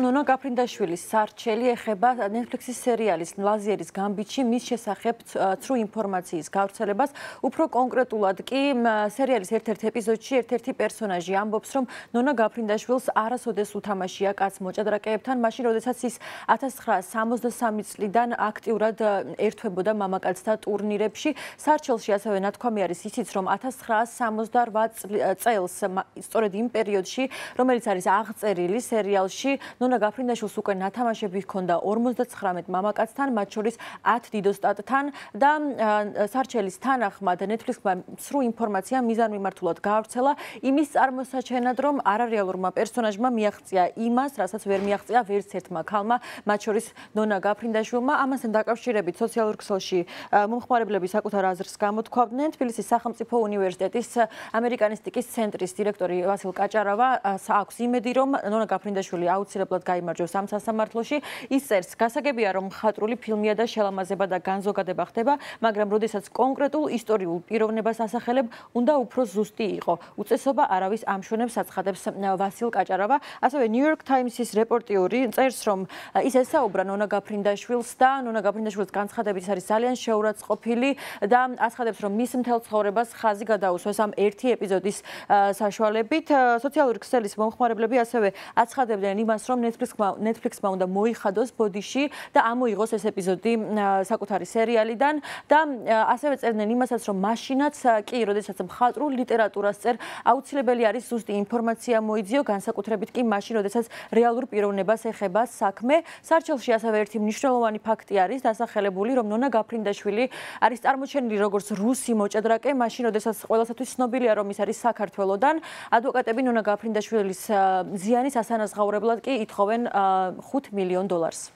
ნონა გაფრინდაშვილის სარჩელი ეხება Netflix-ის სერიალის ლაზიერის გამბიჩი მის შესახებ ცრუ ინფორმაციის გავრცელებას. უფრო კონკრეტულად კი სერიალის ერთ-ერთ ეპიზოდში ერთ-ერთი პერსონაჟი ამბობს, რომ ნონა გაფრინდაშვილს არასოდეს უთამაშია კაც მოჭადრაკეებთან, მაშინ როდესაც ის 1963 წლიდან აქტიურად ერთვებოდა მამაკაცთა ტურნირებში. სარჩელში ასევე ნათქვამი არის ისიც, რომ 1968 წელს, სწორედ იმ პერიოდში, რომელიც არის აღწერილი სერიალში, ნონა ნონა გაფრინდაშვილს უკვე ნათამაშები ჰქონდა 59 მამაკაცთან, მათ შორის 10 დიდოსტატთან და სარჩელის თანახმად Netflix-მა სრულ ინფორმაცია მიზანმიმართულად გაავრცელა იმის წარმოსაჩენად, რომ არარეალურმა პერსონაჟმა მიაღწია იმას, რასაც ვერ მიაღწია ვერც ერთმა ქალმა, მათ შორის ნონა გაფრინდაშვილმა. ამასთან დაკავშირებით სოციალურ ქსელში მომხმარებლები საკუთარ აზრს გამოთქვამდნენ. თბილისის სახელმწიფო უნივერსიტეტის ამერიკანისტიკის ცენტრის დირექტორი ვასილ კაჭარავა აქვს იმედი, რომ ნონა გაფრინდაშვილი აუცილებლად ნამდვილად გაიმარჯვებს ამ სასამართლოში. ის წერს, გასაგებია რომ ხატრული ფილმია და შელამაზება და განზოგადება ხდება, მაგრამ როდესაც კონკრეტულ ისტორიულ პიროვნებას ასახელებ, უნდა უფრო ზუსტი იყო. უწესობა არავის ამშვენებს აცხადებს ვასილ კაჭარავა. ასევე New York Times-ის რეპორტიორი წერს, რომ ის ესაუბრა ნონა გაფრინდაშვილს და ნონა გაფრინდაშვილის განცხადებით არის ძალიან შეურაცხყოფილი და აცხადებს, რომ მის მთელ ცხოვრებას ხაზი გადაუსვეს ამ ერთი ეპიზოდის საშუალებით. სოციალური ქსელის მომხმარებლები ასევე აცხადებდნენ იმას, რომ Netflix-მა Netflix-მა უნდა მოიხადოს ბოდიში და ამოიღოს ეს ეპიზოდი საკუთარი სერიალიდან და ასევე წერდნენ იმასაც, რომ მაშინაც კი, როდესაც მხატვრულ ლიტერატურას წერ, აუცილებელი არის ზუსტი ინფორმაცია მოიძიო, განსაკუთრებით კი მაშინ, როდესაც რეალურ პიროვნებას ეხება საქმე. სარჩელში ასევე ერთი მნიშვნელოვანი ფაქტი არის დასახელებული, რომ ნონა გაფრინდაშვილი არის წარმოჩენილი როგორც რუსი მოჭადრაკე, მაშინ, როდესაც ყველასათვის ცნობილია, რომ ის არის საქართველოსდან. ადვოკატები ნონა გაფრინდაშვილის ზიანის ასანაზღაურებლად კი ითხოვენ 5 მილიონ დოლარს.